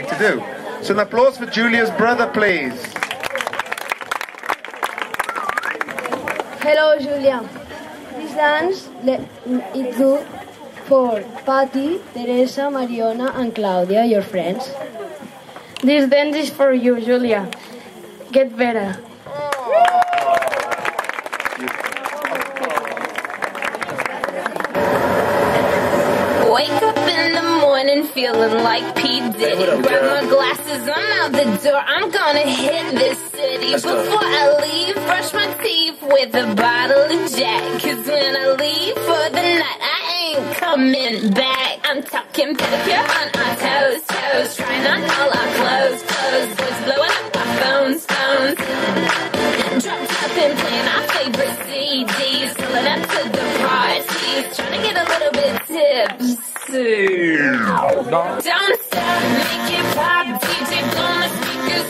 like to do. So an applause for Julia's brother, please. Hello, Julia. This dance is good for Patty, Teresa, Mariona, and Claudia, your friends. This dance is for you, Julia. Get better. Wake up in the morning feeling like P. Diddy. Grab my glasses, I'm out the door. I'm gonna hit this city. Before I leave, brush my teeth with a bottle of Jack. Cause when I leave for the night, I ain't coming back. I'm talking pedicure on our toes, toes. Trying on all our clothes, clothes. Boys blowing up our phones, phones. Dropped up and playing our favorite CDs. Pulling up to the parties. Trying to get a little bit tipsy. Don't stop, make it pop. DJ,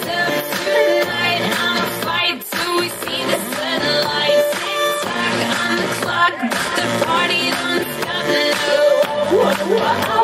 up tonight. I'ma fight till we see the. Tick tock on the clock, the stop. No.